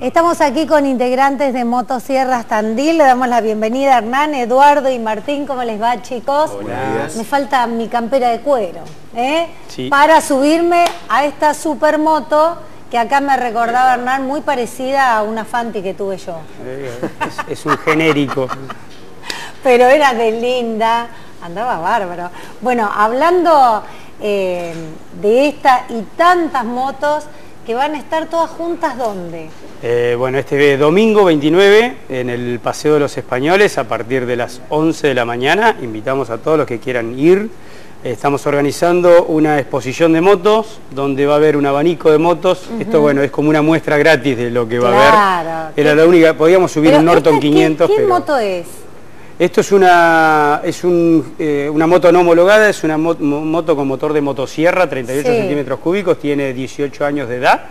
Estamos aquí con integrantes de Motosierras Tandil, le damos la bienvenida a Hernán, Eduardo y Martín, ¿cómo les va chicos? Hola. Me falta mi campera de cuero, ¿eh? Sí. Para subirme a esta supermoto que acá me recordaba Hernán, muy parecida a una Fanti que tuve yo. Es, es un genérico. Pero era de linda, andaba bárbaro. Bueno, hablando eh, de esta y tantas motos que van a estar todas juntas, ¿dónde? Eh, bueno, este domingo 29 en el Paseo de los Españoles a partir de las 11 de la mañana. Invitamos a todos los que quieran ir. Estamos organizando una exposición de motos donde va a haber un abanico de motos. Esto, bueno, es como una muestra gratis de lo que va a haber. Era la única, podíamos subir Pero un Norton esta, ¿qué- 500, ¿Qué, pero... moto es? Esto es una, es un, eh, una moto no homologada, es una mo- mo- moto con motor de motosierra, 38 Sí. centímetros cúbicos, tiene 18 años de edad,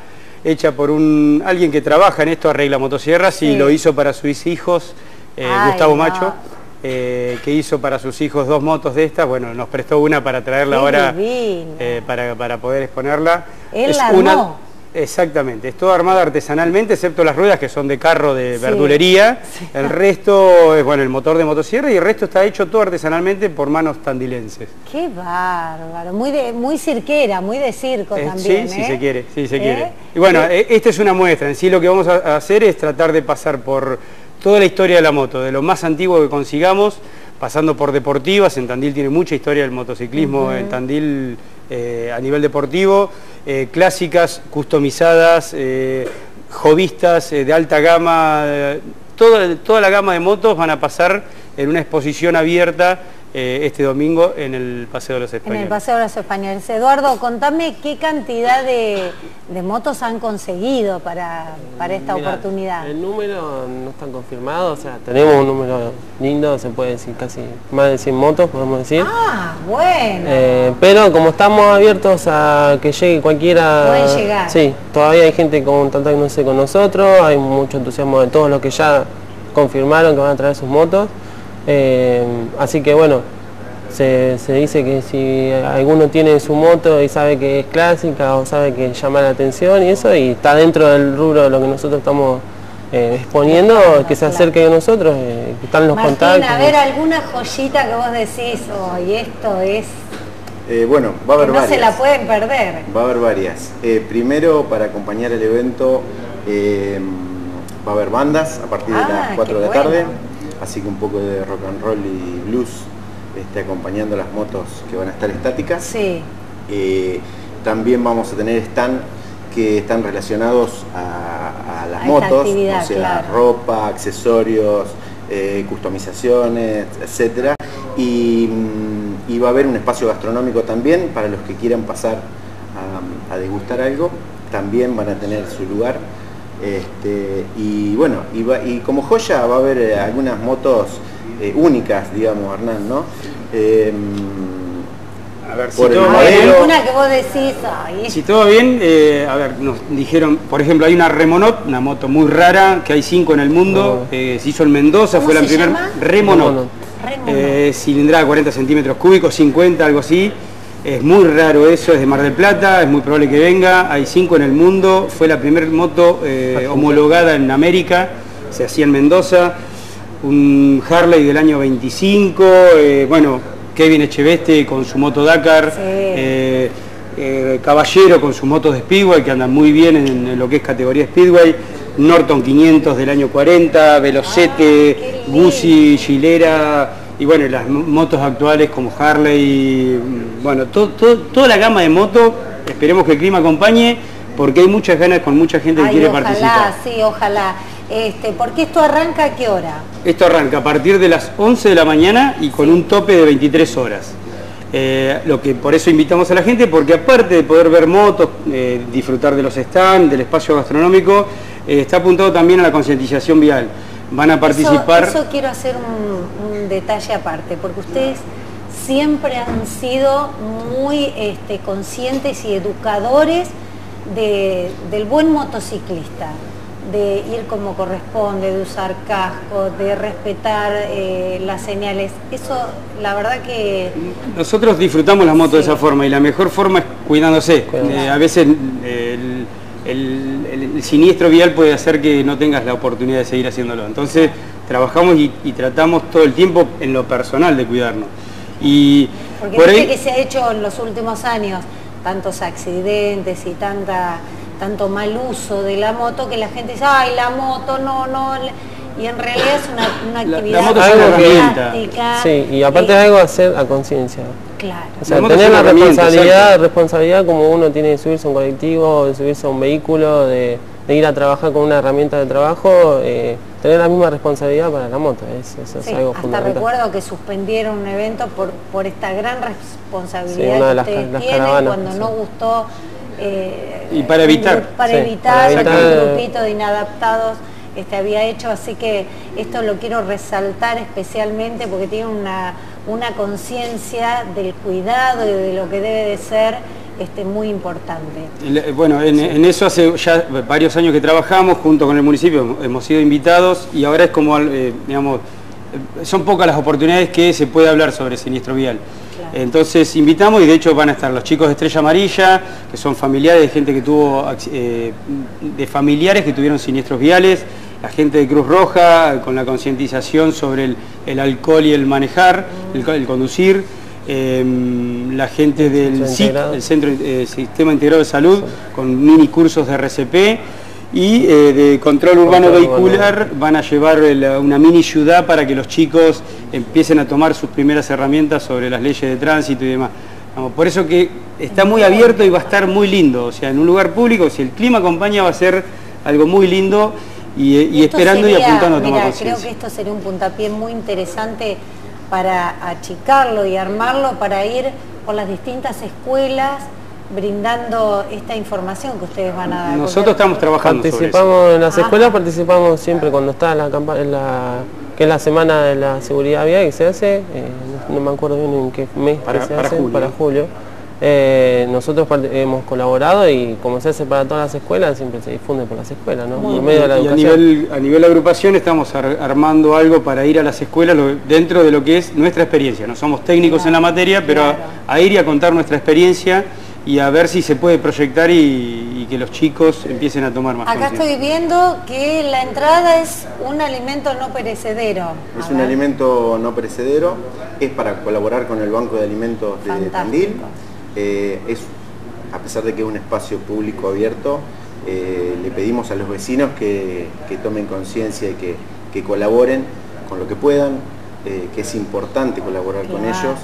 hecha por un, alguien que trabaja en esto, arregla motosierras Sí. y lo hizo para sus hijos, eh, Ay, Gustavo no. Macho, eh, que hizo para sus hijos dos motos de estas, bueno, nos prestó una para traerla Qué ahora eh, para, para poder exponerla. Él Es la una- armó. Exactamente, es toda armada artesanalmente, excepto las ruedas que son de carro de Sí. verdulería. El resto es bueno el motor de motosierra y el resto está hecho todo artesanalmente por manos tandilenses. Qué bárbaro, muy de, muy cirquera, muy de circo Eh, también. sí, si ¿eh? se quiere, sí se ¿Eh? quiere. Y bueno, eh, esta es una muestra. En sí lo que vamos a hacer es tratar de pasar por toda la historia de la moto, de lo más antiguo que consigamos, pasando por deportivas. En Tandil tiene mucha historia del motociclismo, en Tandil eh, a nivel deportivo, eh, clásicas, customizadas, eh, eh, de alta gama, eh, toda, toda la gama de motos van a pasar en una exposición abierta eh, este domingo en el Paseo de los En Españoles. el Paseo de los Españoles. Eduardo, contame qué cantidad de, de motos han conseguido para, para esta oportunidad. El número no está confirmado, o sea, tenemos un número lindo, se puede decir casi más de 100 motos, podemos decir. Ah, bueno. Eh, pero como estamos abiertos a que llegue cualquiera... Pueden llegar. Sí, todavía hay gente con contactándose con nosotros, hay mucho entusiasmo de todos los que ya confirmaron que van a traer sus motos. Eh, así que bueno, se, se dice que si alguno tiene su moto y sabe que es clásica o sabe que llama la atención y eso, y está dentro del rubro de lo que nosotros estamos eh, exponiendo, que se claro. acerque a nosotros, eh, que están los Martín, contactos. a ver, alguna joyita que vos decís, hoy esto es... Eh, bueno, va a que haber no varias. se la pueden perder. Va a haber varias. Eh, primero, para acompañar el evento, eh, va a haber bandas a partir de Ah, las 4 qué de la bueno. tarde, así que un poco de rock and roll y blues este, acompañando las motos que van a estar estáticas. Sí. Eh, también vamos a tener stand que están relacionados a, a las A motos, o sea, claro. ropa, accesorios, eh, customizaciones, etcétera. Y, mm, y va a haber un espacio gastronómico también para los que quieran pasar a, a degustar algo, también van a tener su lugar. Este, y bueno, y, va- y como joya va a haber eh, algunas motos eh, únicas, digamos, Hernán, ¿no? Eh, A ver, si Por el todo modelo. alguna que vos decís, ay, Si todo bien, eh, a ver, nos dijeron, por ejemplo, hay una Remonot, una moto muy rara, que hay cinco en el mundo, eh, se hizo en Mendoza, ¿Cómo fue la primera. Remonot. Remonot. Eh, cilindrada 40 centímetros cúbicos, 50, algo así. Es muy raro eso, es de Mar del Plata, es muy probable que venga. Hay cinco en el mundo, fue la primera moto eh, homologada en América, se hacía en Mendoza. Un Harley del año 25, eh, bueno, Kevin Echeveste con su moto Dakar. Sí. eh, Caballero con sus motos de Speedway que andan muy bien en, en lo que es categoría Speedway, Norton 500 del año 40, Velocete, Ah. Guzzi, Gilera y bueno, las mo- motos actuales como Harley, bueno, to- to- toda la gama de motos, esperemos que el clima acompañe porque hay muchas ganas con mucha gente que quiere ojalá, participar. sí, ojalá. Este, porque esto arranca a qué hora? Esto arranca a partir de las 11 de la mañana y con un tope de 23 horas. Eh, lo que por eso invitamos a la gente, porque aparte de poder ver motos, eh, disfrutar de los stands, del espacio gastronómico, eh, está apuntado también a la concientización vial. Van a participar. Eso, eso quiero hacer un, un detalle aparte, porque ustedes siempre han sido muy este, conscientes y educadores de- del buen motociclista, de ir como corresponde, de usar casco, de respetar eh, las señales. Eso, la verdad que Nosotros disfrutamos la moto de Sí. esa forma y la mejor forma es cuidándose. Eh, a veces el, el, el- el siniestro vial puede hacer que no tengas la oportunidad de seguir haciéndolo. Entonces trabajamos y, y tratamos todo el tiempo en lo personal de cuidarnos. Y Porque por ahí, que se ha hecho en los últimos años tantos accidentes y tanta tanto mal uso de la moto que la gente dice, ay, la moto, no, no. Y en realidad es una, una La- la actividad moto es una herramienta. plástica, Sí, y aparte eh, es algo a hacer a conciencia. Claro. O sea, La tener la responsabilidad, responsabilidad como uno tiene de subirse a un colectivo, de subirse a un vehículo, de, de ir a trabajar con una herramienta de trabajo, eh, tener la misma responsabilidad para la moto, es- eso es Sí, algo hasta fundamental. recuerdo que suspendieron un evento por, por esta gran responsabilidad Sí, una de que ustedes las tienen caravanas, cuando sí. no gustó eh, Y para evitar. para Sí, evitar, para evitar- un grupito de inadaptados este, había hecho, así que esto lo quiero resaltar especialmente porque tiene una, una conciencia del cuidado y de lo que debe de ser este, muy importante. bueno, en, en eso hace ya varios años que trabajamos junto con el municipio, hemos- sido invitados y ahora es como, eh, digamos, eh, son pocas las oportunidades que se puede hablar sobre siniestro vial. Claro. Entonces invitamos y de hecho van a estar los chicos de Estrella Amarilla, que son familiares de gente que tuvo, eh, de familiares que tuvieron siniestros viales, la gente de Cruz Roja con la concientización sobre el, el alcohol y el manejar, el conducir, eh, la gente del Integrado. el Centro eh, Sistema Integrado de Salud, con mini cursos de RCP y eh, de control urbano Control vehicular van a llevar una mini ciudad para que los chicos empiecen a tomar sus primeras herramientas sobre las leyes de tránsito y demás. Vamos, por eso que está muy abierto y va a estar muy lindo, o sea, en un lugar público, si el clima acompaña va a ser algo muy lindo y, y Esto esperando y apuntando a tomar mira, creo que esto sería un puntapié muy interesante para achicarlo y armarlo, para ir por las distintas escuelas brindando esta información que ustedes van a dar. Nosotros estamos trabajando sobre eso. Participamos en las Ah. escuelas, participamos siempre cuando está la campaña, que es la semana de la seguridad vial que se hace, eh, no, no me acuerdo bien en qué mes que Para- se para hace, julio. para julio. Eh, nosotros hemos colaborado y como se hace para todas las escuelas, siempre se difunde por las escuelas, ¿no? Muy Por medio de la y a nivel, a nivel agrupación estamos ar- armando algo para ir a las escuelas lo- dentro de lo que es nuestra experiencia. No somos técnicos en la materia, pero a- claro. a, ir y a contar nuestra experiencia y a ver si se puede proyectar y, y que los chicos empiecen a tomar más Acá estoy viendo que la entrada es un alimento no perecedero. Es A un ver. alimento no perecedero, es para colaborar con el Banco de Alimentos de Fantástico. Tandil. Eh, es, a pesar de que es un espacio público abierto, eh, le pedimos a los vecinos que, que tomen conciencia y que, que colaboren con lo que puedan, eh, que es importante colaborar con ellos.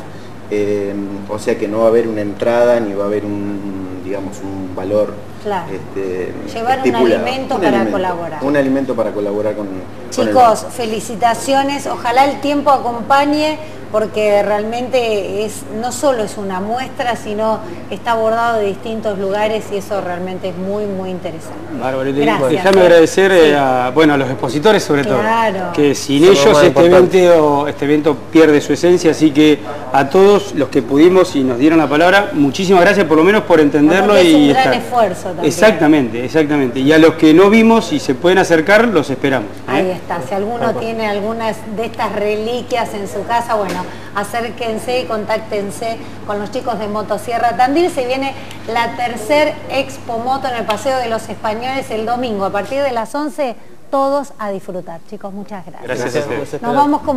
Eh, o sea que no va a haber una entrada ni va a haber un, digamos, un valor Claro. este, Llevar un alimento para colaborar. Un alimento para colaborar con, con el Chicos, felicitaciones. Ojalá el tiempo acompañe porque realmente es no solo es una muestra, sino está abordado de distintos lugares y eso realmente es muy, muy interesante. Bárbaro, y te- Gracias. déjame agradecer eh, Sí. a, bueno, a los expositores sobre Claro. todo, que sin Son ellos este importante. evento, este evento pierde su esencia, así que a todos los que pudimos y nos dieron la palabra, muchísimas gracias por lo menos por entenderlo Porque es y un gran esfuerzo también. Exactamente, exactamente. Y a los que no vimos y se pueden acercar, los esperamos. ¿eh? Ahí está, si alguno tiene algunas de estas reliquias en su casa, bueno, acérquense y contáctense con los chicos de Motosierra Tandil. Se viene la tercer Expo Moto en el Paseo de los Españoles el domingo. A partir de las 11, todos a disfrutar. Chicos, muchas gracias. Gracias Nos vamos con